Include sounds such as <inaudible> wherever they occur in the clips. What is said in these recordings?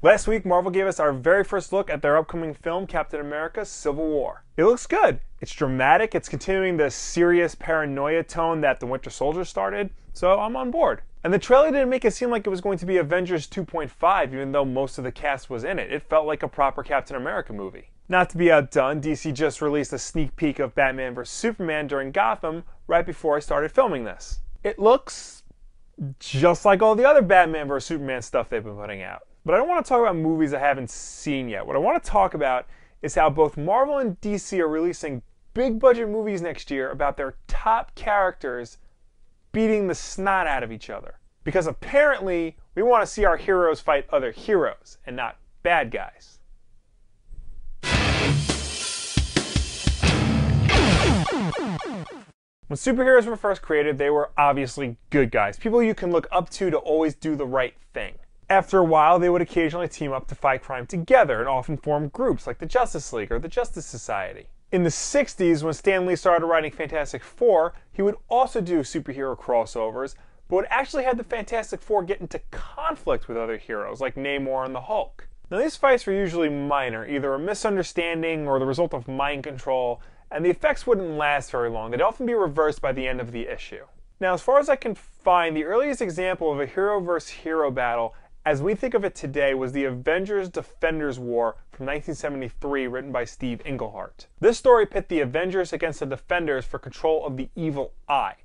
Last week, Marvel gave us our very first look at their upcoming film, Captain America Civil War. It looks good. It's dramatic, it's continuing the serious paranoia tone that The Winter Soldier started, so I'm on board. And the trailer didn't make it seem like it was going to be Avengers 2.5, even though most of the cast was in it. It felt like a proper Captain America movie. Not to be outdone, DC just released a sneak peek of Batman vs. Superman during Gotham right before I started filming this. It looks just like all the other Batman vs. Superman stuff they've been putting out. But I don't want to talk about movies I haven't seen yet. What I want to talk about is how both Marvel and DC are releasing big budget movies next year about their top characters beating the snot out of each other. Because apparently, we want to see our heroes fight other heroes and not bad guys. When superheroes were first created, they were obviously good guys, people you can look up to to always do the right thing. After a while, they would occasionally team up to fight crime together and often form groups like the Justice League or the Justice Society. In the 60s, when Stan Lee started writing Fantastic Four, he would also do superhero crossovers, but would actually have the Fantastic Four get into conflict with other heroes like Namor and the Hulk. Now, these fights were usually minor, either a misunderstanding or the result of mind control, and the effects wouldn't last very long. They'd often be reversed by the end of the issue. Now, as far as I can find, the earliest example of a hero versus hero battle as we think of it today was the Avengers Defenders War from 1973, written by Steve Englehart. This story pit the Avengers against the Defenders for control of the Evil Eye.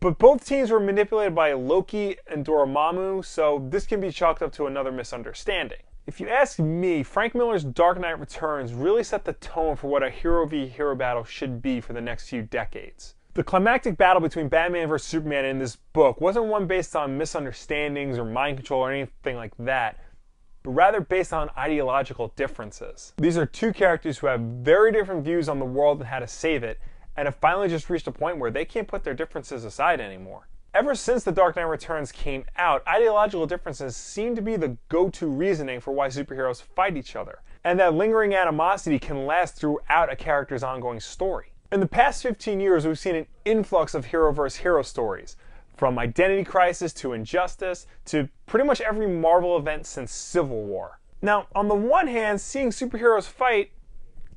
But both teams were manipulated by Loki and Dormammu, so this can be chalked up to another misunderstanding. If you ask me, Frank Miller's Dark Knight Returns really set the tone for what a hero v hero battle should be for the next few decades. The climactic battle between Batman vs. Superman in this book wasn't one based on misunderstandings or mind control or anything like that, but rather based on ideological differences. These are two characters who have very different views on the world and how to save it, and have finally just reached a point where they can't put their differences aside anymore. Ever since The Dark Knight Returns came out, ideological differences seem to be the go to reasoning for why superheroes fight each other, and that lingering animosity can last throughout a character's ongoing story. In the past 15 years, we've seen an influx of hero versus hero stories, from Identity Crisis to Injustice to pretty much every Marvel event since Civil War. Now, on the one hand, seeing superheroes fight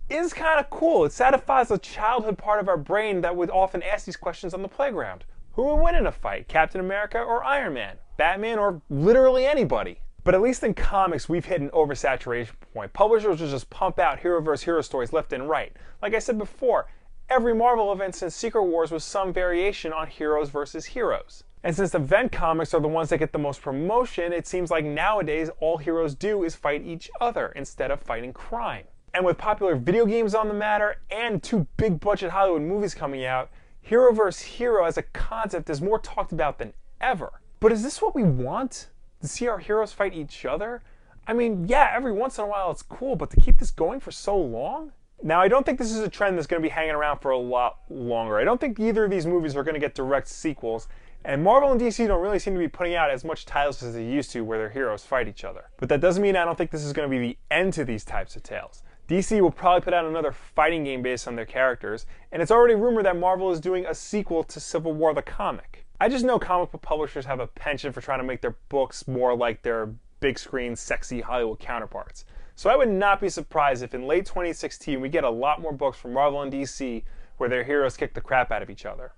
is kind of cool. It satisfies a childhood part of our brain that would often ask these questions on the playground. Who would win in a fight, Captain America or Iron Man? Batman or literally anybody? But at least in comics, we've hit an oversaturation point. Publishers will just pump out hero versus hero stories left and right. Like I said before, every Marvel event since Secret Wars was some variation on heroes versus heroes. And since event comics are the ones that get the most promotion, it seems like nowadays all heroes do is fight each other instead of fighting crime. And with popular video games on the matter and two big budget Hollywood movies coming out, hero versus hero as a concept is more talked about than ever. But is this what we want? To see our heroes fight each other? I mean, yeah, every once in a while it's cool, but to keep this going for so long? Now, I don't think this is a trend that's going to be hanging around for a lot longer. I don't think either of these movies are going to get direct sequels, and Marvel and DC don't really seem to be putting out as much titles as they used to where their heroes fight each other. But that doesn't mean I don't think this is going to be the end to these types of tales. DC will probably put out another fighting game based on their characters, and it's already rumored that Marvel is doing a sequel to Civil War the comic. I just know comic book publishers have a penchant for trying to make their books more like their big screen, sexy Hollywood counterparts. So I would not be surprised if in late 2016 we get a lot more books from Marvel and DC where their heroes kick the crap out of each other.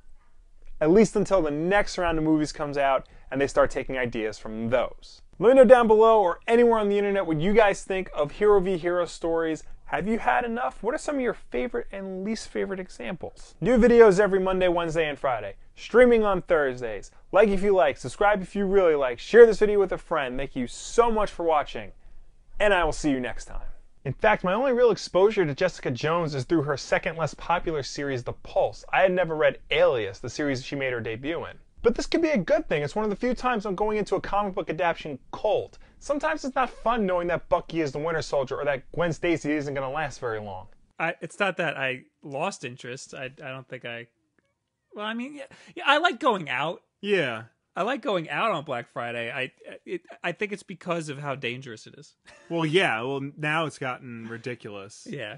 At least until the next round of movies comes out and they start taking ideas from those. Let me know down below or anywhere on the internet what you guys think of hero v hero stories. Have you had enough? What are some of your favorite and least favorite examples? New videos every Monday, Wednesday, and Friday. Streaming on Thursdays. Like if you like, subscribe if you really like, share this video with a friend. Thank you so much for watching and I will see you next time. In fact, my only real exposure to Jessica Jones is through her second less popular series, The Pulse. I had never read Alias, the series she made her debut in. But this could be a good thing. It's one of the few times I'm going into a comic book adaptation cold. Sometimes it's not fun knowing that Bucky is the Winter Soldier or that Gwen Stacy isn't going to last very long. I, it's not that I lost interest. I, I don't think I. Well, I mean, yeah, yeah, I like going out. Yeah. I like going out on Black Friday. I it, I think it's because of how dangerous it is. Well, yeah. Well, now it's gotten ridiculous. <laughs> Yeah.